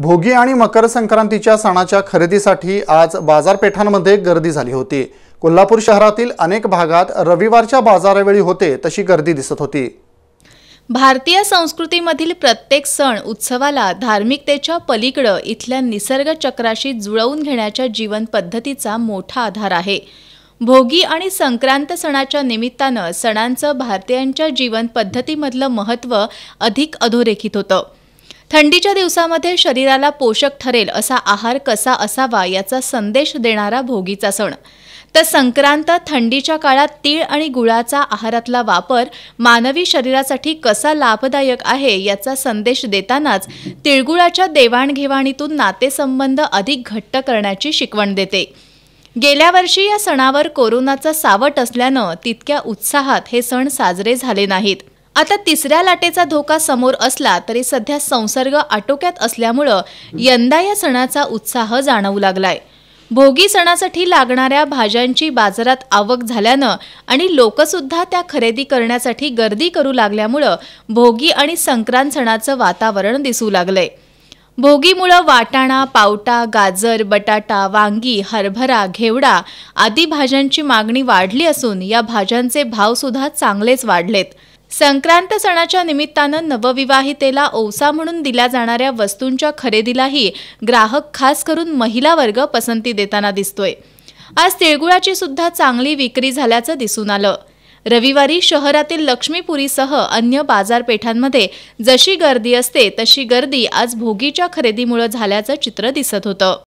भोगी आणि मकर संक्रांतीच्या सणाच्या खरेदीसाठी आज बाजारपेठांमध्ये गर्दी झाली होती. कोल्हापूर शहरातील अनेक भागात रविवारच्या बाजारावेळी होते तशी गर्दी दिसत होती. भारतीय संस्कृतीमधील प्रत्येक सण उत्सवाला धार्मिकतेच्या पलीकडं इथल्या निसर्ग चक्राशी जुळवून घेण्याच्या जीवन पद्धतीचा मोठा आधार आहे. भोगी आणि संक्रांत सणाच्या निमित्तानं सणांचं भारतीयांच्या जीवन पद्धतीमधलं महत्त्व अधिक अधोरेखित होतं. थंडीच्या दिवसामध्ये शरीराला पोषक ठरेल असा आहार कसा असावा याचा संदेश देणारा भोगीचा सण. तर संक्रांत थंडीच्या काळात तीळ आणि गुळाचा आहारातला वापर मानवी शरीरासाठी कसा लाभदायक आहे याचा संदेश देतानाच तिळगुळाच्या देवाणघेवाणीतून नातेसंबंध अधिक घट्ट करण्याची शिकवण देते. गेल्या वर्षी या सणावर कोरोनाचा सावट असल्यानं तितक्या उत्साहात हे सण साजरे झाले नाहीत. आता तिसऱ्या लाटेचा धोका समोर असला तरी सध्या संसर्ग आटोक्यात असल्यामुळं यंदा या सणाचा उत्साह जाणवू लागलाय. भोगी सणासाठी लागणाऱ्या भाज्यांची बाजारात आवक झाल्यानं आणि लोकसुद्धा त्या खरेदी करण्यासाठी गर्दी करू लागल्यामुळं भोगी आणि संक्रांत सणाचं वातावरण दिसू लागलंय. भोगीमुळं वाटाणा पावटा गाजर बटाटा वांगी हरभरा घेवडा आदी भाज्यांची मागणी वाढली असून या भाज्यांचे भावसुद्धा चांगलेच वाढलेत. संक्रांत सणाच्या निमित्तानं नवविवाहितेला ओसा म्हणून दिल्या जाणाऱ्या वस्तूंच्या खरेदीलाही ग्राहक खास करून महिला वर्ग पसंती देताना दिसतोय. आज तिळगुळाची सुद्धा चांगली विक्री झाल्याचं दिसून आलं. रविवारी शहरातील लक्ष्मीपुरीसह अन्य बाजारपेठांमध्ये जशी गर्दी असते तशी गर्दी आज भोगीच्या खरेदीमुळे झाल्याचं चित्र दिसत होतं.